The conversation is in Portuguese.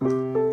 Música